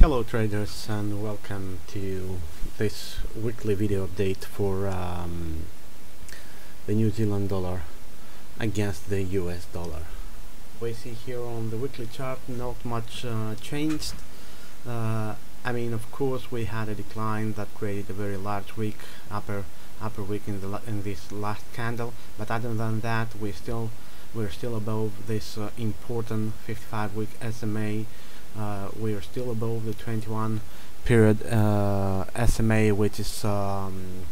Hello traders and welcome to this weekly video update for um, the New Zealand dollar against the US dollar. We see here on the weekly chart not much uh, changed. Uh, I mean of course we had a decline that created a very large wick upper upper wick in the in this last candle but other than that we still we're still above this uh, important 55 week SMA we are still above the 21 period uh, SMA which is um,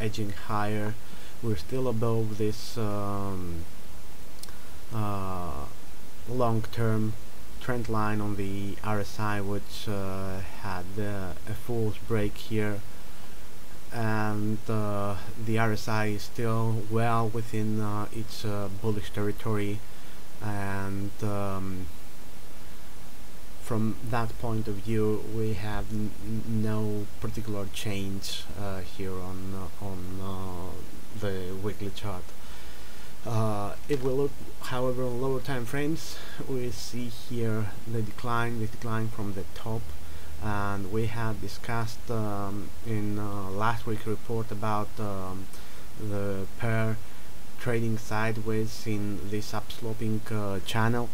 edging higher. We're still above this um, uh, long-term trend line on the RSI which uh, had uh, a false break here. And uh, the RSI is still well within its bullish territory. And um, from that point of view we have no particular change uh, here on uh, on uh, the weekly chart. Uh, if we look however on lower time frames. We see here the decline the decline from the top. And we had discussed um, in uh, last week's report about um, the pair trading sideways in this upsloping uh, channel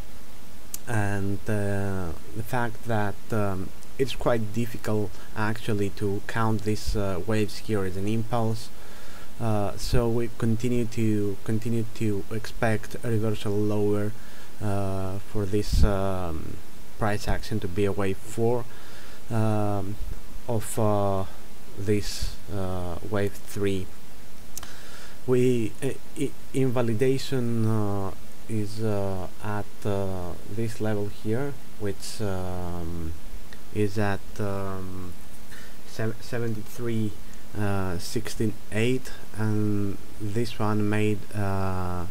and uh, the fact that um, it's quite difficult actually to count these uh, waves here as an impulse. Uh, so we continue to continue to expect a reversal lower uh, for this um, price action to be a wave 4 um, of uh, this uh, wave 3 we invalidation is at uh, this level here which um, is at um, 73 uh, 16.8 and this one made uh,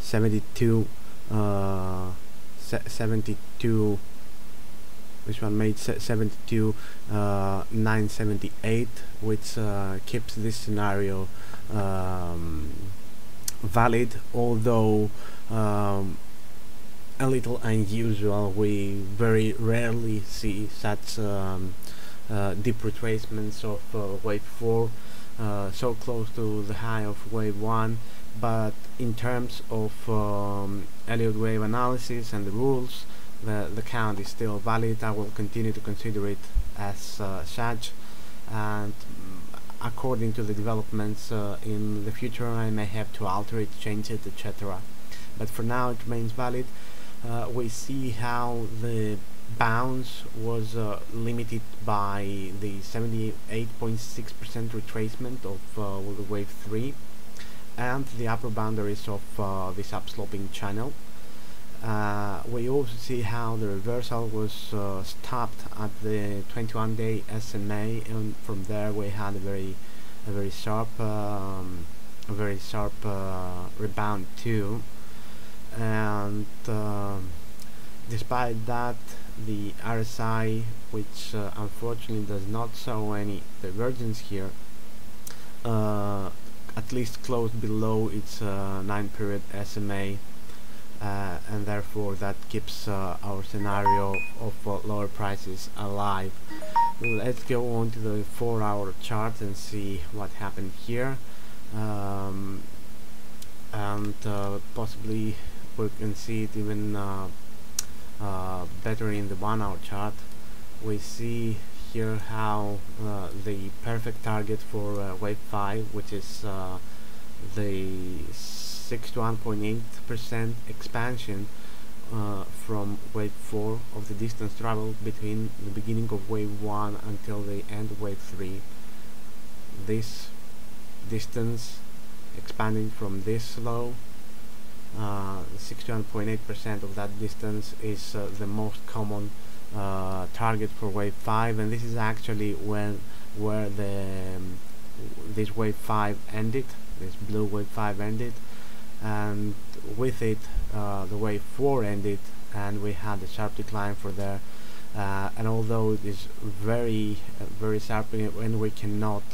72 uh, 72 which one made 72 uh, 978 which uh, keeps this scenario um, valid although um, a little unusual we very rarely see such um, uh, deep retracements of uh, wave 4 uh, so close to the high of wave 1 but in terms of um, Elliott wave analysis and the rules the, the count is still valid I will continue to consider it as uh, such and according to the developments uh, in the future I may have to alter it, change it, etc. But for now it remains valid. Uh, we see how the bounce was uh, limited by the 78.6% retracement of uh, wave 3 and the upper boundaries of uh, this upsloping channel. Uh, we also see how the reversal was uh, stopped at the 21 day SMA and from there we had a very a very sharp um, a very sharp uh, rebound too and um, despite that the RSI which uh, unfortunately does not show any divergence here uh, at least closed below its 9 period SMA uh, and therefore that keeps uh, our scenario of uh, lower prices alive. Let's go on to the 4 hour chart and see what happened here um, and uh, possibly we can see it even uh, uh, better in the 1 hour chart. We see here how the perfect target for wave 5 which is the 61.8% expansion uh, from wave 4 of the distance traveled between the beginning of wave 1 until the end of wave 3 this distance expanding from this low 61.8% uh, of that distance is uh, the most common uh, target for wave 5 and this is actually when where the um, this wave 5 ended this blue wave 5 ended and with it uh, the wave 4 ended and we had a sharp decline for there. Uh, and although it is very uh, very sharp and we cannot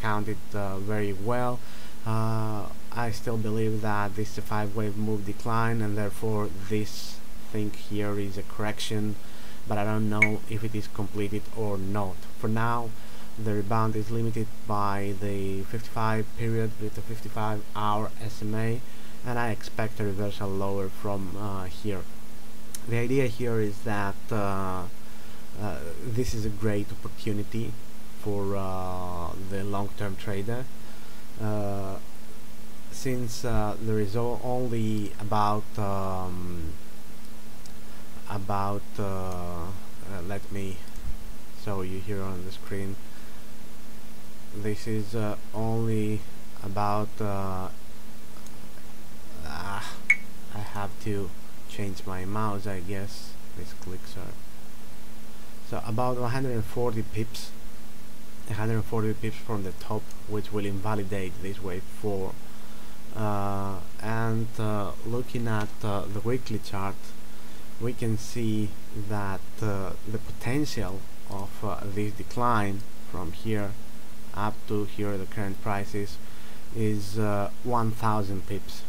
count it very well I still believe that this is a five wave move decline and therefore this thing here is a correction but I don't know if it is completed or not. For now the rebound is limited by the 55 period with the 55 hour SMA and I expect a reversal lower from uh, here. The idea here is that uh, uh, this is a great opportunity for uh, the long-term trader. Uh, since uh, there is only about um, about uh, let me show you here on the screen. This is only about ah, I have to change my mouse I guess. These clicks are so about 140 pips 140 pips from the top which will invalidate this wave 4 uh, and uh, looking at uh, the weekly chart we can see that uh, the potential of uh, this decline from here up to here the current prices is uh, 1000 pips.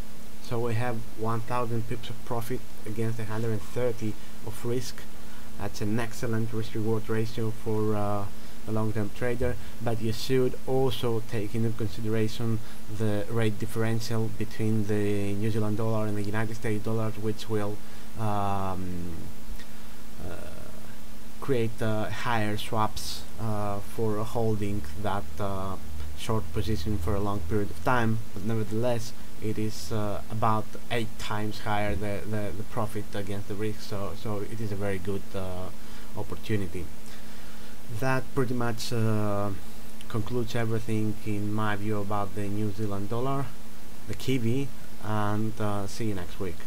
So we have 1000 pips of profit against 130 of risk. That's an excellent risk reward ratio for a long-term trader but you should also take into consideration the rate differential between the New Zealand dollar and the United States dollar which will um, uh, create uh, higher swaps uh, for holding that uh, short position for a long period of time. But nevertheless it is uh, about eight times higher the, the, the profit against the risk. So so it is a very good uh, opportunity that pretty much uh, concludes everything in my view about the New Zealand dollar the Kiwi and uh, see you next week